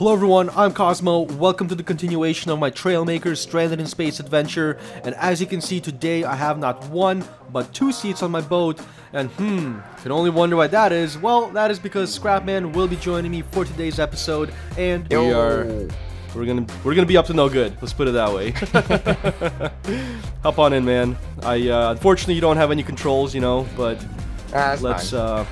Hello everyone, I'm Kosmo. Welcome to the continuation of my Trailmakers Stranded in Space adventure. And as you can see today, I have not one, but two seats on my boat. And hmm, can only wonder why that is. Well, that is because Scrapman will be joining me for today's episode, and we are... we're gonna we're gonna be up to no good. Let's put it that way. Hop on in, man. I uh, unfortunately you don't have any controls, you know, but that's let's. fine. Uh,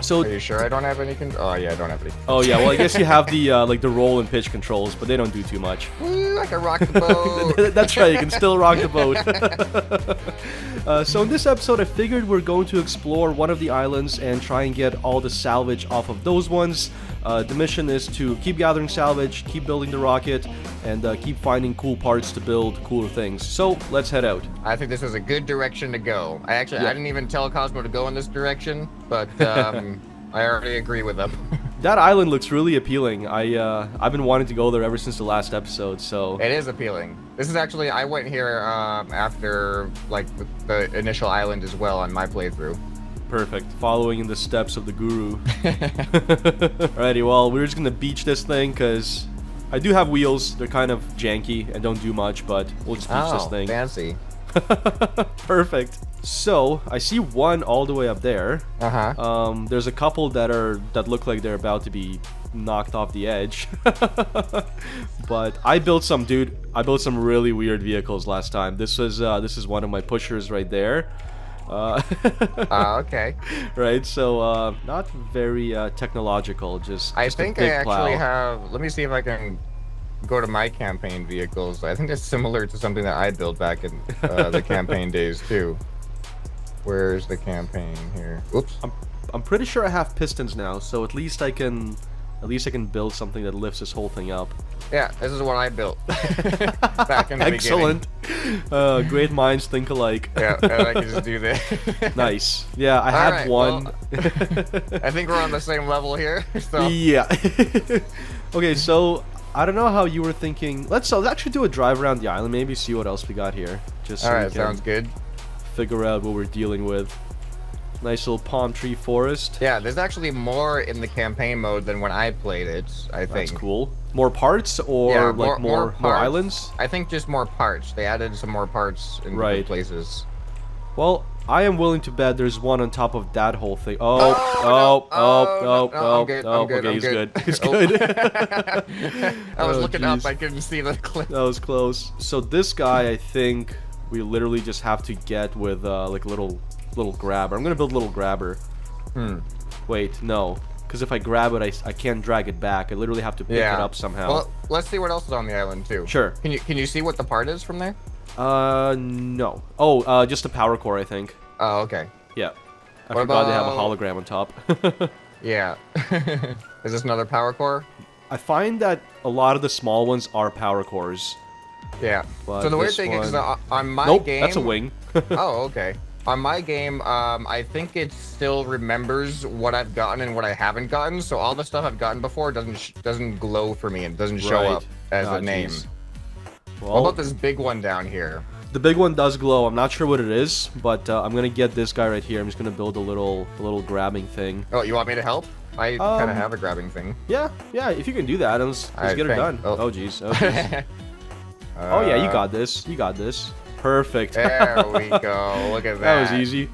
so Are you sure I don't have any con- Oh, yeah, I don't have any. Oh yeah, well I guess you have the uh, like the roll and pitch controls, but they don't do too much. Ooh, I can rock the boat. That's right, you can still rock the boat. uh, so in this episode, I figured we're going to explore one of the islands and try and get all the salvage off of those ones. Uh, the mission is to keep gathering salvage, keep building the rocket, and uh, keep finding cool parts to build cooler things. So let's head out. I think this is a good direction to go. I actually, Yeah. I didn't even tell Kosmo to go in this direction, but um, I already agree with him. That island looks really appealing. I uh, I've been wanting to go there ever since the last episode. So it is appealing. This is actually, I went here um, after like the, the initial island as well on my playthrough. Perfect. Following in the steps of the guru. Alrighty, well, we're just gonna beach this thing because I do have wheels. They're kind of janky and don't do much, but we'll just beach this Oh, thing. fancy. Perfect. So I see one all the way up there. Uh huh. Um, there's a couple that are that look like they're about to be knocked off the edge. but I built some, dude. I built some really weird vehicles last time. This was uh, this is one of my pushers right there. Uh, uh, okay. right? So uh, not very uh, technological. Just, I just think I actually plow. have. Let me see if I can go to my campaign vehicles. I think it's similar to something that I built back in uh, the campaign days too. Where's the campaign here? Oops. I'm, I'm pretty sure I have pistons now, so at least I can, at least I can build something that lifts this whole thing up. Yeah, this is what I built back in the Excellent. Uh, great minds think alike. Yeah, I can just do that. nice. Yeah, I had Alright, one. well, I think we're on the same level here. So yeah. okay, so I don't know how you were thinking. Let's, let's actually do a drive around the island, maybe see what else we got here, just all right, sounds good. figure out what we're dealing with. Nice little palm tree forest. Yeah, there's actually more in the campaign mode than when I played it. I think. That's cool. More parts or Yeah, like more more, parts. islands? I think just more parts. They added some more parts in Right. different places. Well, I am willing to bet there's one on top of that whole thing. Oh, Oh, oh, no. oh, Oh, oh, no, no, oh, I'm good, oh, I'm good, okay, I'm he's good. good. He's Oh. good. I was Oh, looking jeez. up, I couldn't see the clip. that was close. So this guy, I think we literally just have to get with uh, like a little little grabber. I'm gonna build a little grabber. Hmm. Wait, no, because if I grab it, I, I can't drag it back. I literally have to pick Yeah. it up somehow. Well, let's see what else is on the island too. Sure. Can you can you see what the part is from there? Uh, no. Oh, uh, just a power core, I think. Oh, okay. Yeah. I What forgot they have a hologram on top. Yeah. is this another power core? I find that a lot of the small ones are power cores. Yeah. But so the weird thing is one- uh, on my nope, game. that's a wing. oh, okay. On my game, um, I think it still remembers what I've gotten and what I haven't gotten. So all the stuff I've gotten before doesn't sh- doesn't glow for me and doesn't show Right. up as Ah, a name. jeez. What about this big one down here? the big one does glow. I'm not sure what it is, but uh, I'm gonna get this guy right here. I'm just gonna build a little, a little grabbing thing. Oh, you want me to help? I kind Um, of have a grabbing thing. Yeah, yeah. If you can do that, let's, let's Alright, get it done. oh. Oh, jeez. Oh, jeez. oh yeah, you Uh, got this. You got this. Perfect. There we go. Look at that. that was easy.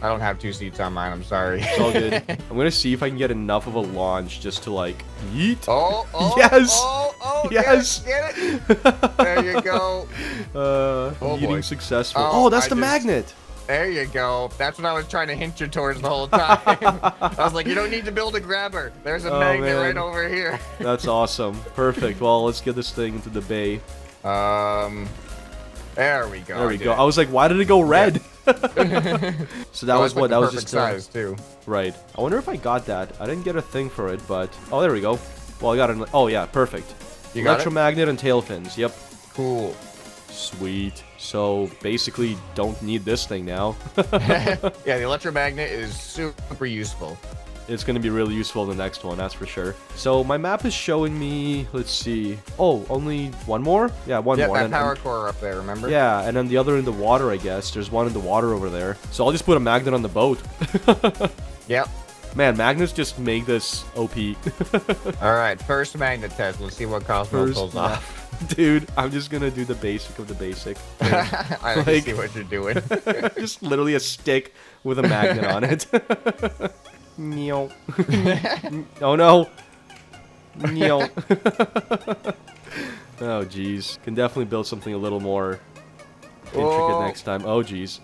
I don't have two seats on mine. I'm sorry. It's all good. I'm gonna see if I can get enough of a launch just to like yeet. oh, oh, Yes! Oh, oh, Yes! Get it, get it. There you go. Uh, Oh, yeeting boy. successful. Oh, Oh, that's I the just- magnet. There you go. That's what I was trying to hint you towards the whole time. I was like, you don't need to build a grabber. There's a Oh, magnet man. right over here. That's awesome. Perfect. Well, let's get this thing into the bay. Um, there we go. There we did go. I was like, why did it go red? so that was what? That was just uh, too. right. I wonder if I got that. I didn't get a thing for it, but oh, there we go. Well, I got an. Oh yeah, perfect. You got it? Electromagnet and tail fins. Yep. Cool. Sweet. So basically, don't need this thing now. yeah, the electromagnet is super useful. It's going to be really useful in the next one, that's for sure. So my map is showing me. Let's see. Oh, only one more? Yeah, one Yeah, more. that and- power and- core up there. Remember? Yeah, and then the other in the water, I guess. There's one in the water over there. So I'll just put a magnet on the boat. Yep. Man, magnets just make this OP. All right, first magnet test. Let's see what Kosmo First pulls off. Dude, I'm just gonna do the basic of the basic. I Like- see what you're doing. just literally a stick with a magnet on it. Meow. oh no. Meow. oh jeez. Can definitely build something a little more intricate Whoa. next time. Oh jeez.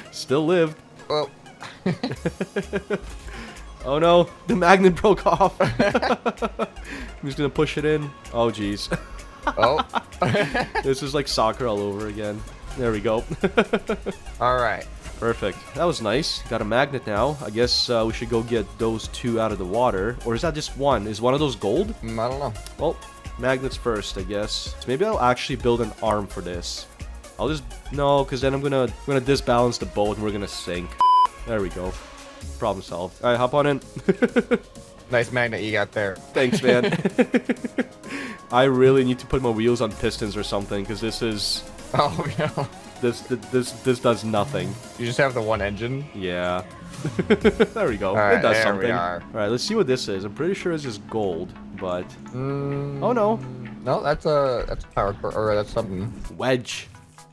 Still lived. oh, Oh no, the magnet broke off. I'm just gonna push it in. Oh jeez. oh. this is like soccer all over again. There we go. All right. Perfect. That was nice. Got a magnet now. I guess uh, we should go get those two out of the water. Or is that just one? Is one of those gold? Mm, I don't know. Well, magnets first, I guess. So maybe I'll actually build an arm for this. I'll just... No, because then I'm gonna, I'm gonna disbalance the boat and we're gonna sink. There we go. Problem solved. Alright, hop on in. Nice magnet you got there. Thanks, man. I really need to put my wheels on pistons or something, because this is... Oh no. This, this, this does nothing. You just have the one engine. Yeah. there we go. It does there something. Alright, let's see what this is. I'm pretty sure it's just gold, but... Mm, Oh no. no, that's a that's a power core, or that's something. Wedge.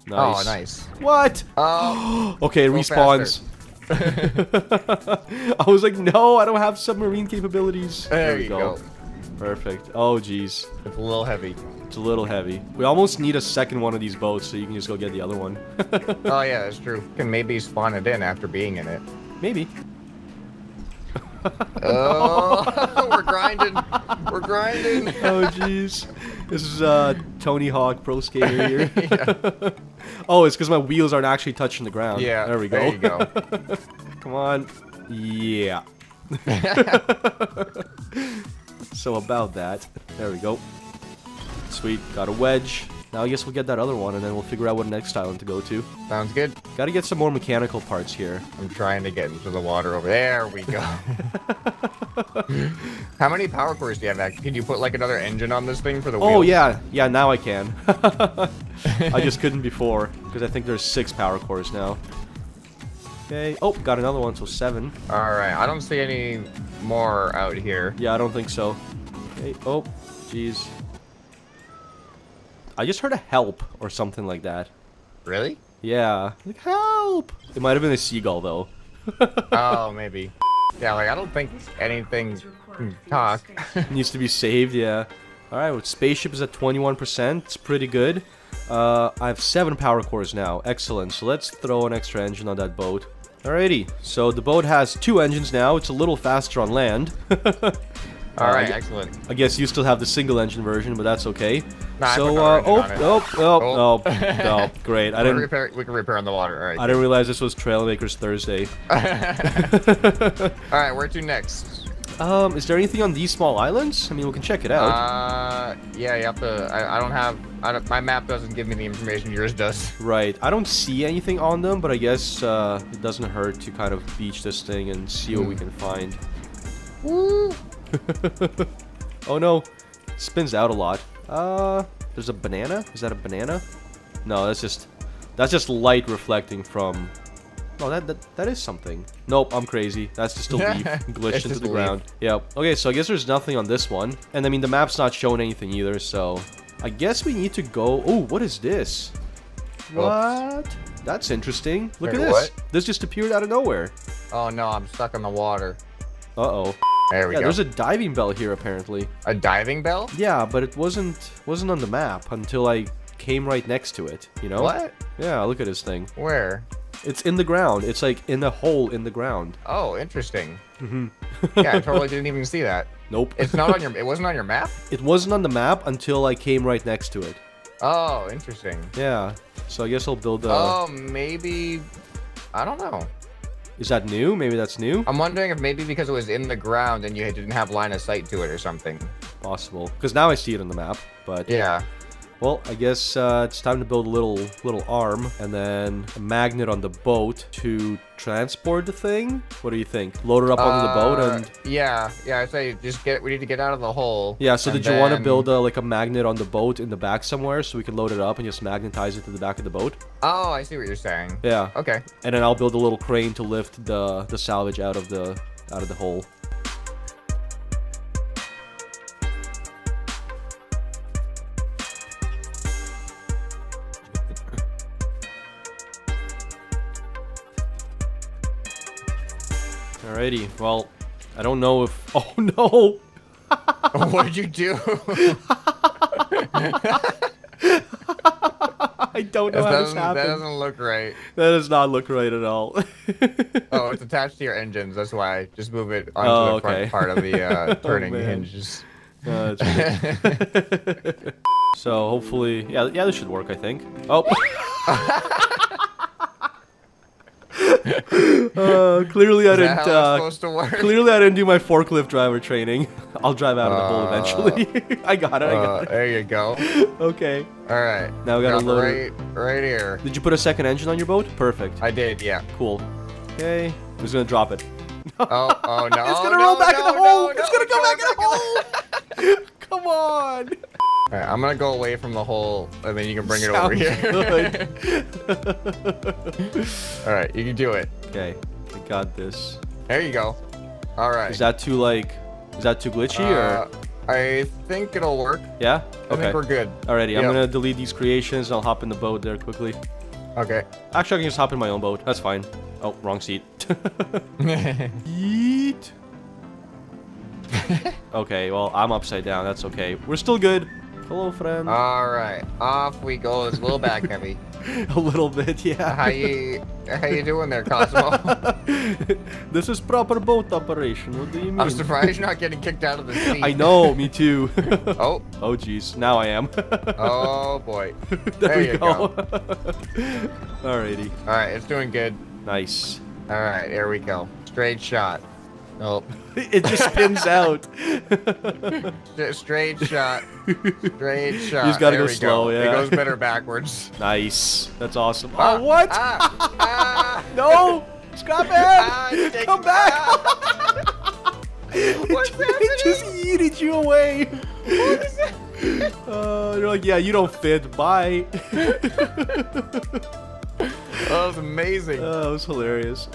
Nice. Oh, nice. What? Oh, Okay, it respawns. I was like, no, I don't have submarine capabilities. there, we you go. Perfect. Oh, jeez. It's a little heavy. It's a little heavy. We almost need a second one of these boats so you can just go get the other one. Oh yeah, that's true. Can maybe spawn it in after being in it. Maybe. Oh, we're grinding. We're grinding. Oh, jeez. This is uh, Tony Hawk Pro Skater here. Yeah. oh, it's because my wheels aren't actually touching the ground. Yeah. There we go. There you go. Come on. Yeah. So about that. There we go. Sweet. Got a wedge. Now I guess we'll get that other one and then we'll figure out what next island to go to. Sounds good. Gotta get some more mechanical parts here. I'm trying to get into the water over there. We go. How many power cores do you have? Act- Can you put like another engine on this thing for the Oh wheels? yeah, yeah, now I can. I just couldn't before, because I think there's six power cores now. Okay, oh, got another one, so seven. All right. I don't see any more out here. Yeah, I don't think so. Okay, oh, jeez. I just heard a help or something like that. Really? Yeah, like help! It might have been a seagull though. oh, maybe. Yeah, like I don't think anything can talk. Needs to be saved, yeah. Alright, well, spaceship is at 21%. It's pretty good. Uh, I have seven power cores now. Excellent. So let's throw an extra engine on that boat. Alrighty. So the boat has two engines now. It's a little faster on land. All right, Uh, excellent. I guess you still have the single engine version, but that's okay. Nah, so, uh, another oh, oh, oh, Oh. oh, great. I didn't, repair. We can repair on the water. All right. I didn't realize this was Trailmakers Thursday. All right, where to next? Um, is there anything on these small islands? I mean, we can check it out. Uh, yeah, you have to. I, I don't have. I don't, my map doesn't give me the information. Yours does. Right. I don't see anything on them, but I guess uh, it doesn't hurt to kind of beach this thing and see what we can find. Oh no, spins out a lot. Uh, there's a banana. Is that a banana? No, that's just that's just light reflecting from. No, that that, that is something. Nope, I'm crazy. That's just a leaf glitched into the a ground. Yep. Okay, so I guess there's nothing on this one, and I mean the map's not showing anything either. So I guess we need to go. Oh, what is this? What? That's interesting. Look Wait, at this. what? This just appeared out of nowhere. Oh no, I'm stuck in the water. Uh oh. There we Yeah, go. there's a diving bell here apparently. a diving bell. Yeah, but it wasn't wasn't on the map until I came right next to it. You know? What? Yeah, look at this thing. Where? It's in the ground. It's like in a hole in the ground. Oh, interesting. hmm Yeah, I totally didn't even see that. Nope. It's not on your. It wasn't on your map. It wasn't on the map until I came right next to it. Oh, interesting. Yeah. So I guess I'll build a. Oh, maybe. I don't know. Is that new? Maybe that's new. I'm wondering if maybe because it was in the ground and you didn't have line of sight to it or something. Possible. Because now I see it on the map. But Yeah. Well, I guess uh, it's time to build a little little arm and then a magnet on the boat to transport the thing. What do you think? Load it up onto the boat Uh, and. Yeah, yeah. I say just get. We need to get out of the hole. Yeah, so did you want to build a, like a magnet on the boat in the back somewhere so we can load it up and just magnetize it to the back of the boat? Oh, I see what you're saying. Yeah. Okay. And then I'll build a little crane to lift the the salvage out of the out of the hole. Alrighty, well, I don't know if... Oh no! what did you do? I don't know that, how this doesn't, that doesn't look right. That does not look right at all. Oh, it's attached to your engines. That's why. Just move it onto Oh, the front okay. part of the uh, Oh, turning man. hinges. Uh, so hopefully, yeah, yeah, this should work. I think. Oh. Uh, clearly, I didn't. Uh, to work? clearly, I didn't do my forklift driver training. I'll drive out of the hole Uh, eventually. I got it. I Uh, got it. there you go. Okay. All right. Now we gotta it load right, right here. Did you put a second engine on your boat? Perfect. I did, yeah. Cool. Okay. I'm just gonna drop it. Oh, oh no. it's gonna no, roll back no, in the hole. no, it's gonna go back in the hole. Come on. All right, I'm gonna go away from the hole, and then you can bring it over here. All right, you can do it. okay. I got this. There you go. All right. Is that too like? Is that too glitchy Uh, or? I think it'll work. Yeah. I Okay. think we're good. Alrighty. I'm gonna delete these creations. and I'll hop in the boat there quickly. Okay. Actually, I can just hop in my own boat. That's fine. Oh, wrong seat. Yeet. okay. Well, I'm upside down. That's okay. We're still good. Hello, friend. All right, off we go. It's a little back heavy. A little bit, yeah. How you how you doing there, Kosmo? this is proper boat operation. What do you mean? I'm surprised you're not getting kicked out of the seat. I know, me too. Oh, oh, jeez. Now I am. oh boy. there, there we you go. Alrighty. All right, it's doing good. Nice. All right, here we go. Straight shot. Oh, It just spins out. straight shot. Straight shot. just gotta go we slow, yeah. It goes better backwards. nice. That's awesome. Ah, oh, what? Ah, ah, no! Scraphead! ah, it's taking- Come back! ah. What's it, happening? It just yeeted you away. What is that? Uh, you're like, yeah, you don't fit. Bye. That was amazing. Oh, that was hilarious.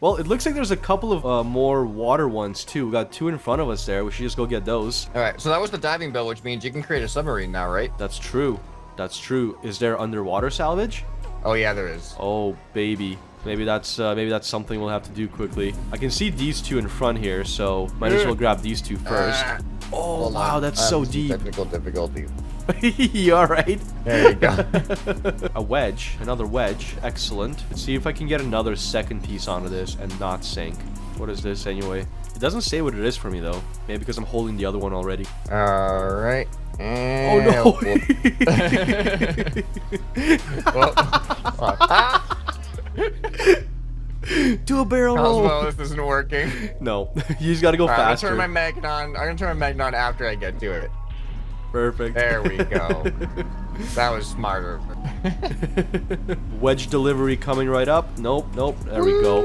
Well, it looks like there's a couple of uh, more water ones too. We got two in front of us there. We should just go get those. All right, so that was the diving bell, which means you can create a submarine now, right? That's true. That's true. Is there underwater salvage? Oh yeah, there is. Oh, baby. Maybe that's uh, maybe that's something we'll have to do quickly. I can see these two in front here, so might as well grab these two first. Ah, Oh, wow, on. that's so deep. Technical difficulties. you alright? There you go. a wedge, another wedge, excellent. Let's see if I can get another second piece onto this and not sink. What is this anyway? It doesn't say what it is for me though. Maybe because I'm holding the other one already. All right. Oh no! Well, ah, Do a barrel roll! Kosmo, this isn't working. No, you just gotta go All right, I'm gonna turn my magnet on. I'm gonna turn my magnet on after I get to it. Perfect. There we go. that was smarter. Wedge delivery coming right up. Nope, nope. There we go.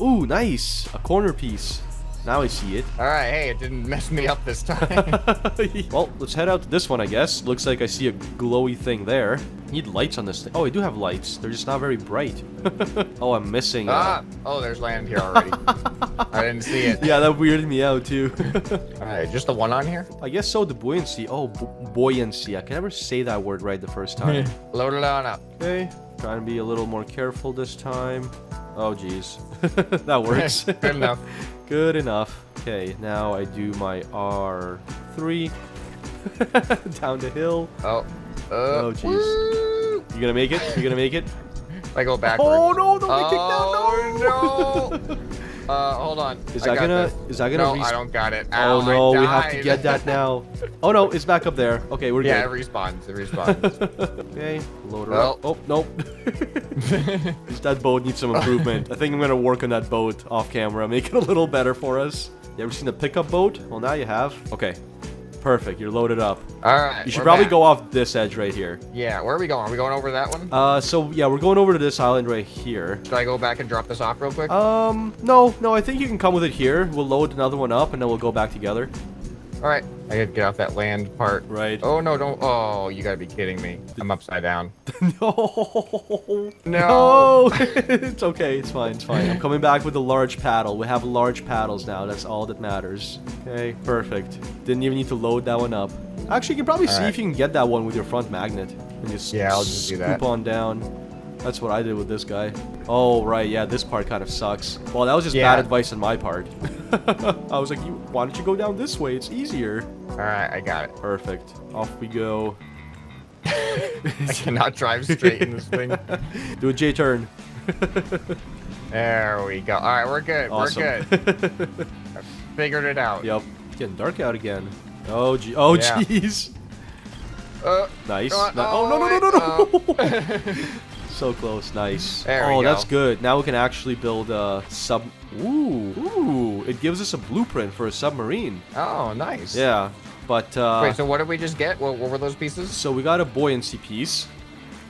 Ooh, nice. A corner piece. Now I see it. All right, hey, it didn't mess me up this time. well, let's head out to this one, I guess. Looks like I see a glowy thing there. Need lights on this thing. Oh, I do have lights. They're just not very bright. oh, I'm missing. Uh... ah, oh, there's land here already. I didn't see it. Yeah, that weirded me out too. All right, just the one on here. I guess so. The buoyancy. Oh, bu- buoyancy. I can never say that word right the first time. Load it on up. okay, trying to be a little more careful this time. Oh, geez. that works. Good enough. Good enough. Okay, now I do my R3. Down the hill. Oh. Uh, Oh, jeez. You gonna make it? You gonna make it? I go backwards. Oh no! Don't get kicked Oh, out! No! no! Uh, hold on. Is I that gonna- this. is that gonna No, I don't got it. Oh no! We have to get that now. Oh no! It's back up there. Okay, we're yeah, it good. respawns. It respawns. Okay, load her up. Oh. Oh nope. that boat needs some improvement. I think I'm gonna work on that boat off camera, make it a little better for us. You ever seen a pickup boat? Well, now you have. Okay, perfect. You're loaded up. All right. You should probably back. go off this edge right here. Yeah, where are we going? Are we going over that one? Uh, so yeah, we're going over to this island right here. Should I go back and drop this off real quick? Um, no, no, I think you can come with it here. We'll load another one up and then we'll go back together. All right, I gotta get off that land part. Right. Oh no, don't. Oh, you gotta be kidding me. I'm upside down. no. No. No. it's okay. It's fine. It's fine. I'm coming back with a large paddle. We have large paddles now. That's all that matters. Okay. Perfect. Didn't even need to load that one up. Actually, you can probably see Alright. if you can get that one with your front magnet. And just Yeah, I'll just do scoop on down. That's what I did with this guy. Oh, right. Yeah, this part kind of sucks. Well, that was just Yeah. bad advice on my part. I was like, you, why don't you go down this way? It's easier. All right, I got it. Perfect. Off we go. I cannot drive straight in this thing. Do a J turn. There we go. All right, we're good. Awesome. We're good. I Figured it out. Yep. It's getting dark out again. Oh, gee. Oh, Yeah. jeez. Uh, Nice. Go Oh, oh, no, no, no, no, wait. So close. Nice. There oh, go. that's good. Now we can actually build a sub. Ooh. Ooh. It gives us a blueprint for a submarine. oh, nice. Yeah. But, uh. Wait, so what did we just get? What, what were those pieces? so we got a buoyancy piece.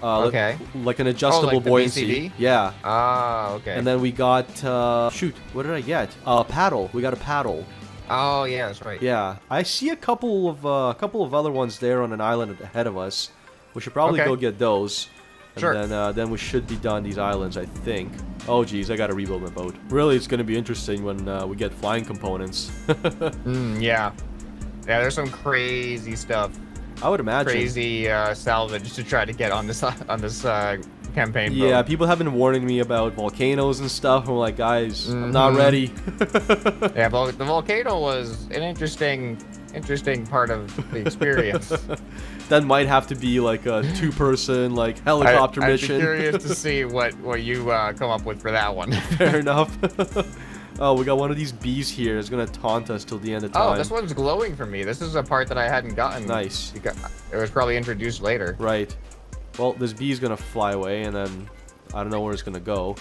Uh, Okay. Like an adjustable Oh, like buoyancy. Yeah. Ah, okay. And then we got, uh, shoot, what did I get? A paddle. We got a paddle. oh, yeah, that's right. Yeah, I see a couple of uh, a couple of other ones there on an island ahead of us. We should probably Okay. go get those. And Sure. then uh, then we should be done these islands, I think. Oh geez, I gotta rebuild my boat. Really, it's gonna be interesting when uh, we get flying components. Mm, yeah. Yeah, there's some crazy stuff. I would imagine. Crazy uh, salvage to try to get on this on this uh, campaign. Yeah, boat. people have been warning me about volcanoes and stuff. I'm like, guys, I'm not Mhm. ready. Yeah, vol- the volcano was an interesting, interesting part of the experience. That might have to be like a two-person like helicopter I, mission. I'd be curious to see what what you uh, come up with for that one. Fair enough. oh, we got one of these bees here. It's gonna taunt us till the end of time. oh, this one's glowing for me. This is a part that I hadn't gotten. Nice. It was probably introduced later. Right. Well, this bee's gonna fly away, and then I don't know where it's gonna go.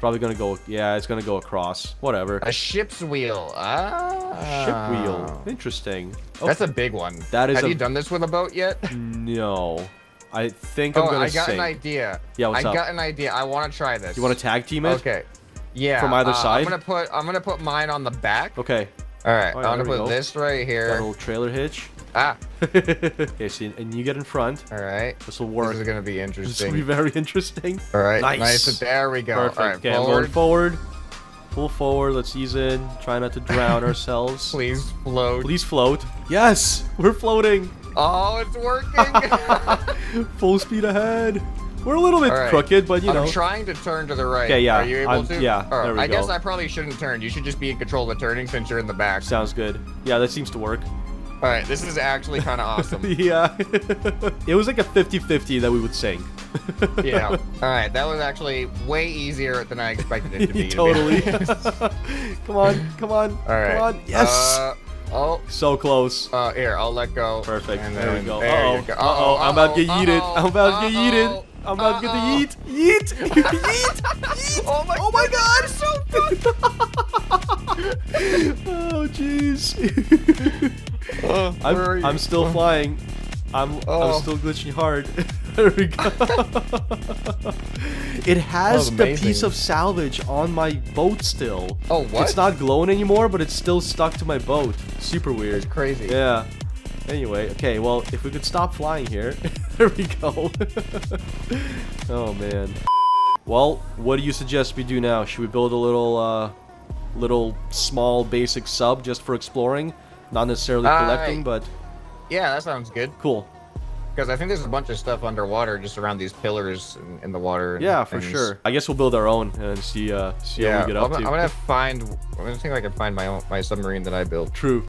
Probably gonna go. Yeah, it's gonna go across. Whatever. A ship's wheel. Ah. Ship wheel. Interesting. That's a big one. That is Have a- you done this with a boat yet? no. I think I'm oh, gonna I got sink. an idea. Yeah, what's I up? got an idea. I want to try this. You want to tag team it? Okay. Yeah. From either uh, side? I'm gonna put I'm gonna put mine on the back. Okay. All right. Oh, yeah, I'm gonna put go. this right Got a here. little trailer hitch. Ah. okay, so and you get in front. All right. This will work. This is gonna be interesting. This will be very interesting. All right. Nice. Nice. There we go. Perfect. All right. okay, I'm forward. forward. Full forward. Let's ease in. Try not to drown ourselves. Please float. Please float. Yes, we're floating. Oh, it's working. Full speed ahead. We're a little bit right. crooked, but you know. I'm trying to turn to the right. Okay, yeah, Are you able I'm- to? yeah, right, there we I guess. I probably shouldn't turn. You should just be in control of the turning since you're in the back. Sounds good. Yeah, that seems to work. All right. This is actually kind of awesome. yeah. it was like a 50-50 that we would sink. yeah. All right. That was actually way easier than I expected it to be. to be totally. come on, come on, All right. come on. Yes. Uh, oh. so close. Uh, here, I'll let go. Perfect. There we go. There Uh-oh. go. Uh-oh. I'm about to get yeeted. I'm about to get yeeted. I'm about to get the uh-oh. yeet. Yeet. yeet. Yeet. Oh my, Oh my god. so oh jeez. Uh, I'm? I'm still flying. I'm Oh. I'm still glitching hard. there we go. it has Oh, the piece of salvage on my boat still. Oh, what? It's not glowing anymore, but it's still stuck to my boat. Super weird. That's crazy. Yeah. Anyway, okay, well, if we could stop flying here. There we go. oh, man. Well, what do you suggest we do now? Should we build a little, uh, little small basic sub just for exploring? Not necessarily Uh, collecting, but Yeah, that sounds good. cool. Because I think there's a bunch of stuff underwater, just around these pillars in, in the water. and Yeah, for things. sure. I guess we'll build our own and see, uh, see Yeah, how we get I'm, up to. I'm gonna find. I'm gonna see if I can find my own my submarine that I built. True.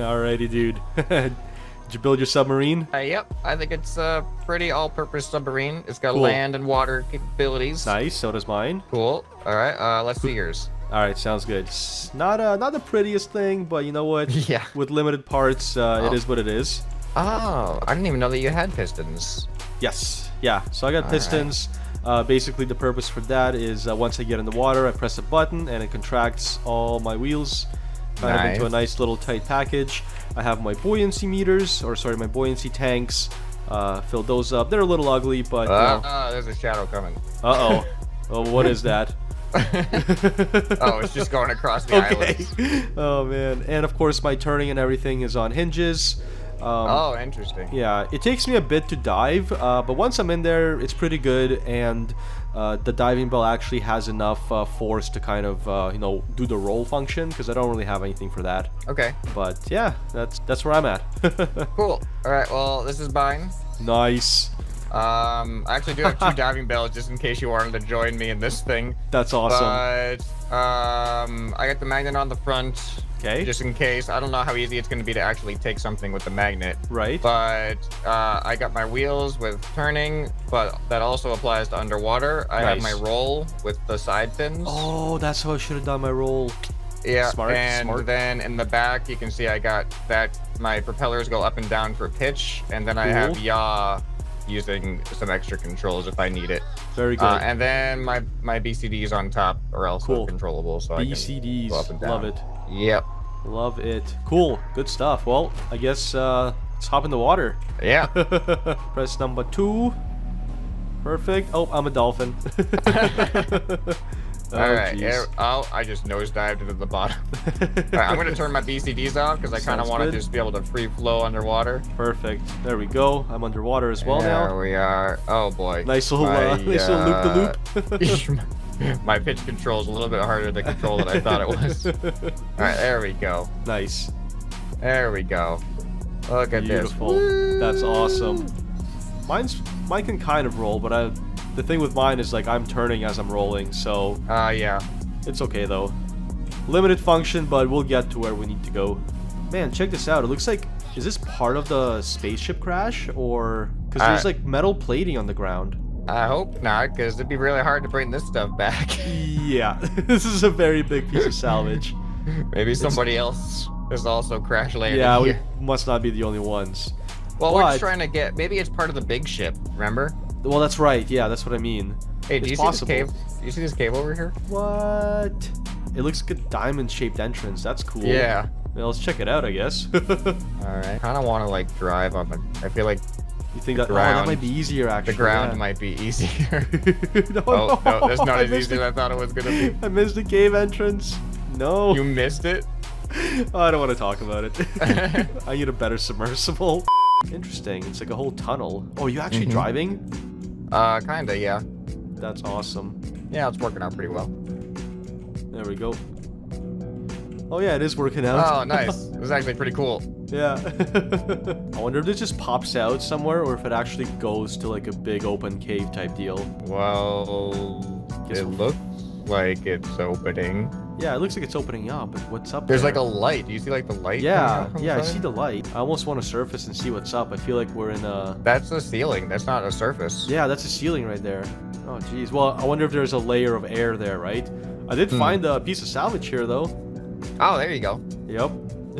Alrighty, dude. Did you build your submarine? Uh, yep, I think it's a pretty all-purpose submarine. It's got Cool. land and water capabilities. Nice. So does mine. Cool. All right, uh, let's see yours. All right, sounds good. Not uh, not the prettiest thing, but you know what? Yeah. With limited parts, uh, Oh. is what it is. Oh, I didn't even know that you had pistons. Yes. Yeah. So I got All right. pistons. Uh, basically, the purpose for that is uh, once I get in the water, I press a button and it contracts all my wheels kind of into a Nice. little tight package. I have my buoyancy meters, or sorry, my buoyancy tanks. Uh, fill those up. They're a little ugly, but Uh, uh, there's a shadow coming. Uh oh. oh, what is that? oh, it's just going across the okay. island. Oh man, and of course my turning and everything is on hinges. Um, Oh, interesting. Yeah, it takes me a bit to dive, uh, but once I'm in there, it's pretty good, and uh, the diving bell actually has enough uh, force to kind of, uh, you know, do the roll function because I don't really have anything for that. Okay, But yeah, that's that's where I'm at. cool. All right, well, this is mine. nice, Um, I actually do have two diving bells just in case you wanted to join me in this thing. that's awesome. But um, I got the magnet on the front. Okay. Just in case. I don't know how easy it's going to be to actually take something with the magnet. right? But uh, I got my wheels with turning, but that also applies to underwater. I have my roll with the side fins. oh, that's how I should have done my roll. yeah. smart, and smart. then in the back, you can see I got that my propellers go up and down for pitch, and then I have Cool. yaw using some extra controls if I need it. Very good. Uh, and then my my BCDs on top are also Cool. controllable, so I can BCDs, go up and down. love it. Yep. Love it. Cool. Good stuff. Well, I guess uh, let's hop in the water. Yeah. Press number two. Perfect. Oh, I'm a dolphin. oh, All right. Yeah, oh, I just nosedived into the bottom. All right, I'm gonna turn my BCDs off because I kind of want to just be able to free flow underwater. Perfect. There we go. I'm underwater as well there now. There we are. Oh boy. Nice little, uh, nice little loop-de-loop. loop. my pitch control is a little bit harder to control than I thought it was. All right, there we go. nice. There we go. Look at Beautiful. this. That's awesome. Mine's mine can kind of roll, but I the thing with mine is like I'm turning as I'm rolling, so Uh, yeah. It's okay though. Limited function, but we'll get to where we need to go. Man, check this out. It looks like is this part of the spaceship crash or because there's Uh, like metal plating on the ground? I hope not, because it'd be really hard to bring this stuff back. Yeah, this is a very big piece of salvage. Maybe somebody else is also crash landing yeah, we here. must not be the only ones. Well, we're just trying to get. Maybe it's part of the big ship. Remember? Well, that's right. Yeah, that's what I mean. Hey, do It's you possible. see this cave? Do you see this cave over here? What? It looks like a diamond-shaped entrance. That's cool. Yeah. Well, let's check it out, I guess. All right. Kind of want to like drive on the. I feel like think that? Oh, that Ground. might be easier actually. the ground yeah. might be easier. no, oh no, that's not I as easy as I thought it was gonna be. I missed the cave entrance. No. You missed it. Oh, I don't want to talk about it. I need a better submersible. Interesting. It's like a whole tunnel. Oh, are you actually Mhm. driving? Uh, kinda, yeah. That's awesome. Yeah, it's working out pretty well. There we go. Oh yeah, it is working out. Oh, nice. It was actually pretty cool. Yeah. I wonder if this just pops out somewhere or if it actually goes to like a big open cave type deal. Well, Guess it we'll- looks like it's opening. Yeah, it looks like it's opening up. but What's up There's there? like a light. Do you see like the light? coming Yeah, out yeah, I see the light. I almost want to surface and see what's up. I feel like we're in a That's the ceiling. That's not a surface. Yeah, that's a ceiling right there. Oh, jeez. Well, I wonder if there's a layer of air there, right? I did Hmm. find a piece of salvage here, though. Oh, there you go. Yep.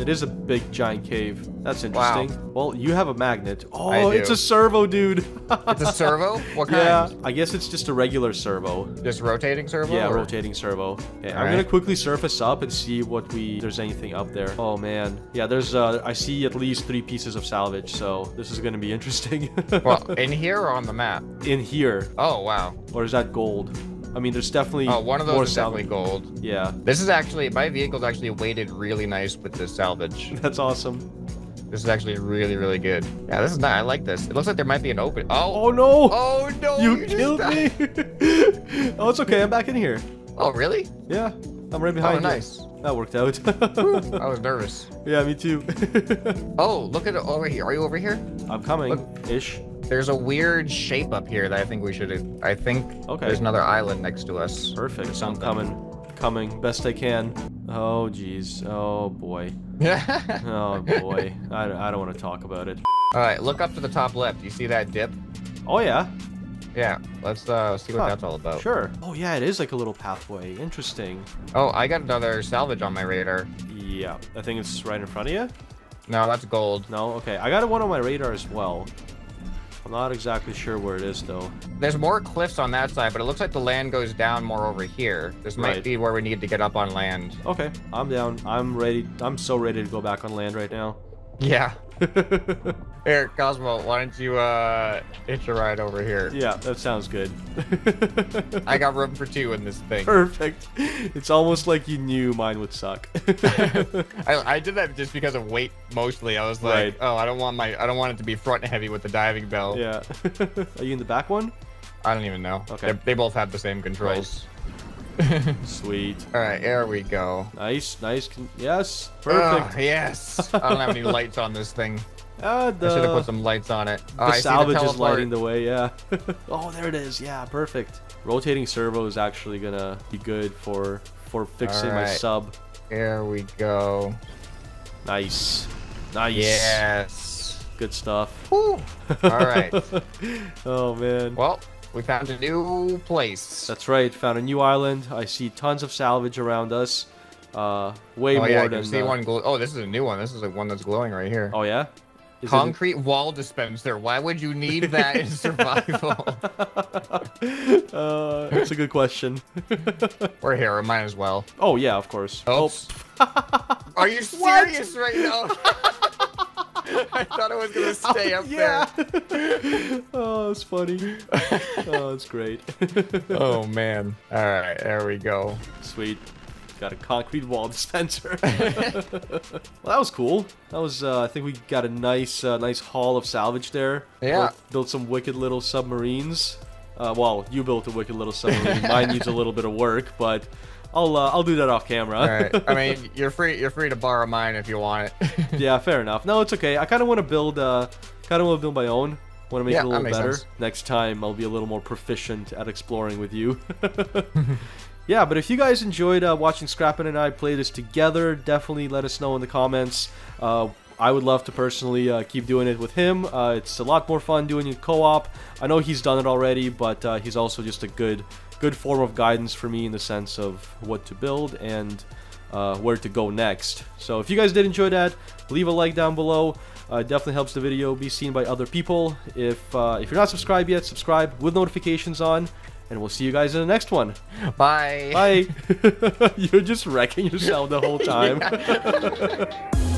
It is a big, giant cave. That's Wow. interesting. Well, you have a magnet. Oh, it's a servo, dude. It's a servo. What kind? Yeah, I guess it's just a regular servo. Just rotating servo. Yeah, or- rotating servo. Okay, I'm Alright. gonna quickly surface up and see what we there's anything up there. Oh man, yeah. There's uh, I see at least three pieces of salvage, so this is gonna be interesting. Well, in here or on the map? in here, Oh wow. or is that gold? I mean, there's definitely Oh, one of more those is definitely gold. Yeah, This is actually my vehicle's actually weighted really nice with this salvage. that's awesome. This is actually really really good. Yeah, this is nice. I like this. It looks like there might be an open. Oh. Oh no! Oh no! you just killed me! oh, it's okay. I'm back in here. Oh really? Yeah, I'm right Oh behind you. nice. That worked out. I was nervous. yeah, me too. Oh, look at it over here. Are you over here? I'm coming, ish. There's a weird shape up here that I think we should. I think Okay. there's another island next to us. Perfect. I'm coming, coming, best I can. Oh, jeez. Oh, boy. Oh, boy. I, I don't want to talk about it. All right, look up to the top left. You see that dip? Oh, yeah. Yeah, let's uh, see what Huh, that's all about. Sure. Oh, yeah, it is like a little pathway. Interesting. Oh, I got another salvage on my radar. Yeah, I think it's right in front of you. No, that's gold. No? Okay, I got one on my radar as well. I'm not exactly sure where it is, though. There's more cliffs on that side, but it looks like the land goes down more over here. This might Right. be where we need to get up on land. Okay, I'm down. I'm ready. I'm so ready to go back on land right now. Yeah. Here, Kosmo, why don't you uh hitch a ride over here? yeah, that sounds good. I got room for two in this thing. Perfect. It's almost like you knew mine would suck. I, I did that just because of weight mostly. I was like, Right. oh, I don't want my I don't want it to be front heavy with the diving bell. yeah. Are you in the back one? I don't even know. Okay. They, they both have the same controls. Sweet. All right, there we go. Nice, nice. Yes, Ugh, perfect. yes. I don't have any lights on this thing. Ah, I should have put some lights on it. Oh, the I see salvage is lighting the way. Yeah. oh, there it is. Yeah, perfect. Rotating servo is actually gonna be good for for fixing my sub. There we go. Nice. Nice. Yes. Good stuff. Whew. All right. oh man. Well, we found a new place. That's right. Found a new island. I see tons of salvage around us. Uh, way oh more yeah, I than. can see uh, one. Gl- oh, this is a new one. This is the one that's glowing right here. Oh yeah. Is Concrete wall dispenser. Why would you need that in survival? uh, that's a good question. We're here. We might as well. oh yeah, of course. Oops. Are you serious right now? I thought it was gonna stay up yeah. oh, that's funny. oh, that's great. Oh man. All right, there we go. Sweet. Got a concrete wall dispenser. well, that was cool. That was, uh, I think we got a nice, uh, nice haul of salvage there. Yeah. Built, built some wicked little submarines. Uh, well, you built a wicked little submarine. Mine needs a little bit of work, but I'll, uh, I'll do that off camera. All right. I mean, you're free. You're free to borrow mine if you want it. yeah, fair enough. No, it's okay. I kind of want to build, uh, kind of want to build my own. Want to make Yeah, it a little better. sense. Next time, I'll be a little more proficient at exploring with you. Yeah, but if you guys enjoyed uh, watching Scrapman and I play this together, definitely let us know in the comments. Uh, I would love to personally uh, keep doing it with him. Uh, it's a lot more fun doing it co-op. I know he's done it already, but uh, he's also just a good, good form of guidance for me in the sense of what to build and uh, where to go next. So if you guys did enjoy that, leave a like down below. Uh, definitely helps the video be seen by other people. If if you're not subscribed yet, subscribe with notifications on, and we'll see you guys in the next one. Bye. Bye. you're just wrecking yourself the whole time.